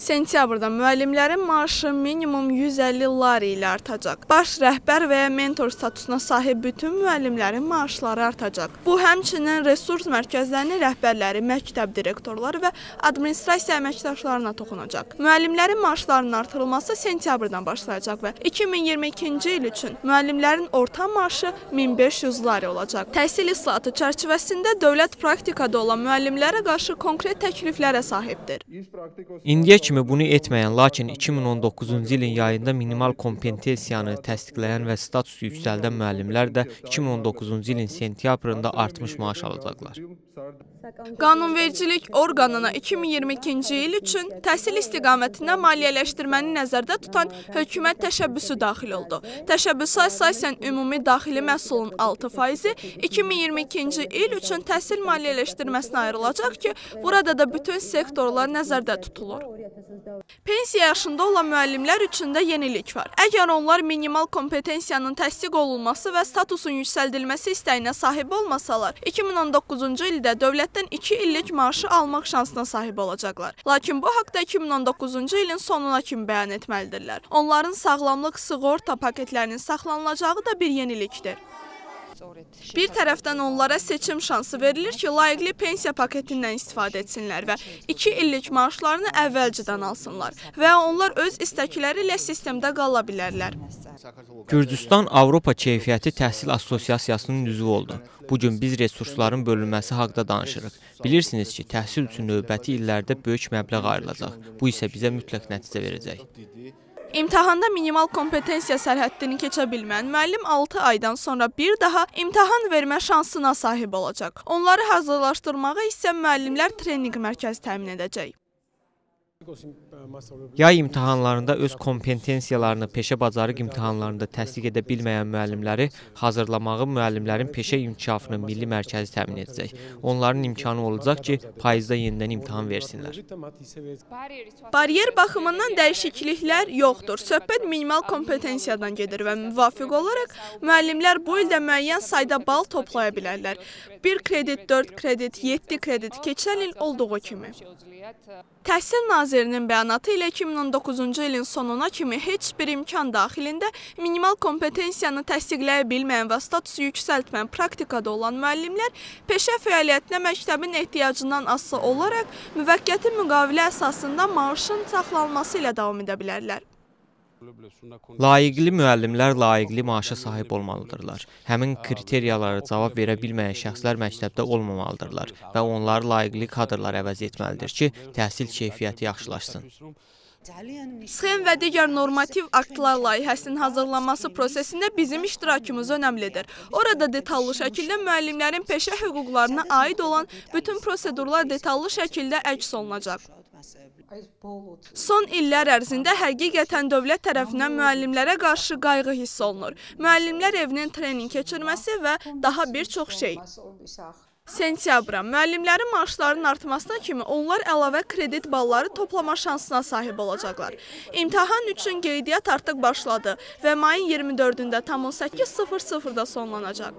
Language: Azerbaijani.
Sentyabrda müəllimlərin maaşı minimum 150 lari ilə artacaq. Baş rəhbər və ya mentor statusuna sahib bütün müəllimlərin maaşları artacaq. Bu həmçinin resurs mərkəzlərinin rəhbərləri, məktəb direktorları və administrasiya əməkdaşlarına toxunacaq. Müəllimlərin maaşlarının artırılması sentyabrdan başlayacaq və 2022-ci il üçün müəllimlərin orta maaşı 1500 lari olacaq. Təhsil islahatı çərçivəsində dövlət praktikada olan müəllimlərə qarşı konkret təkliflərə sahibdir. İndiyə kimi bunu etməyən, lakin 2019-cu ilin yayında minimal kompetensiyanı təsdiqləyən və statusu yüksəldən müəllimlər də 2019-cu ilin sentyabrında artmış maaş alacaqlar. Qanunvericilik orqanına 2022-ci il üçün təhsil istiqamətində maliyyələşdirməni nəzərdə tutan hökumət təşəbbüsü daxil oldu. Təşəbbüsə əsasən ümumi daxili məhsulun 6%-i 2022-ci il üçün təhsil maliyyələşdirməsinə ayrılacaq ki, burada da bütün sektorlar nəzərdə tutulur. Pensiya yaşında olan müəllimlər üçün də yenilik var. Əgər onlar minimal kompetensiyanın təsdiq olunması və statusun yüksəldilməsi istəyinə sahib olmasalar, 2019-cu ildə dövlətdən 2 illik maaşı almaq şansına sahib olacaqlar. Lakin bu haqda 2019-cu ilin sonuna kimi bəyan etməlidirlər. Onların sağlamlıq sığorta paketlərinin saxlanılacağı da bir yenilikdir. Bir tərəfdən onlara seçim şansı verilir ki, layiqli pensiya paketindən istifadə etsinlər və 2 illik maaşlarını əvvəlcədən alsınlar və onlar öz istəkləri ilə sistemdə qala bilərlər. Gürcüstan Avropa Keyfiyyəti Təhsil Assosiasiyasının üzvü oldu. Bu gün biz resursların bölünməsi haqqında danışırıq. Bilirsiniz ki, təhsil üçün növbəti illərdə böyük məbləğ ayrılacaq. Bu isə bizə mütləq nəticə verəcək. İmtahanda minimal kompetensiya sərhəddini keçə bilməyən müəllim 6 aydan sonra bir daha imtahan vermə şansına sahib olacaq. Onları hazırlaşdırmağa isə müəllimlər treninq mərkəzi təmin edəcək. Yay imtahanlarında öz kompetensiyalarını peşə bacarıq imtahanlarında təsdiq edə bilməyən müəllimləri hazırlamağı müəllimlərin peşə inkişafını milli mərkəzi təmin edəcək. Onların imkanı olacaq ki, payızda yenidən imtahan versinlər. Baryer baxımından dəyişikliklər yoxdur. Söhbət minimal kompetensiyadan gedir və müvafiq olaraq müəllimlər bu ildə müəyyən sayda bal toplaya bilərlər. 1 kredit, 4 kredit, 7 kredit keçən il olduğu kimi. Təhsil Nazirinin bəyanatı ilə 2019-cu ilin sonuna kimi heç bir imkan daxilində minimal kompetensiyanı təsdiqləyə bilməyən və statusu yüksəltməyən praktikada olan müəllimlər peşə fəaliyyətinə məktəbin ehtiyacından asılı olaraq müvəqqəti müqavilə əsasında maaşın saxlanması ilə davam edə bilərlər. Layiqli müəllimlər layiqli maaşa sahib olmalıdırlar. Həmin kriteriyalara cavab verə bilməyən şəxslər məktəbdə olmamalıdırlar və onları layiqli kadrlar əvəz etməlidir ki, təhsil keyfiyyəti yaxşılaşsın. Sxem və digər normativ aktlar layihəsinin hazırlanması prosesində bizim iştirakımız önəmlidir. Orada detallı şəkildə müəllimlərin peşə hüquqlarına aid olan bütün prosedurlar detallı şəkildə əks olunacaq. Son illər ərzində həqiqətən dövlət tərəfindən müəllimlərə qarşı qayğı hiss olunur. Müəllimlər evinin treninq keçirməsi və daha bir çox şey. Sentyabra müəllimlərin maaşlarının artmasına kimi onlar əlavə kredit balları toplama şansına sahib olacaqlar. İmtahan üçün qeydiyyat artıq başladı və mayın 24-də tam 18.00-da sonlanacaq.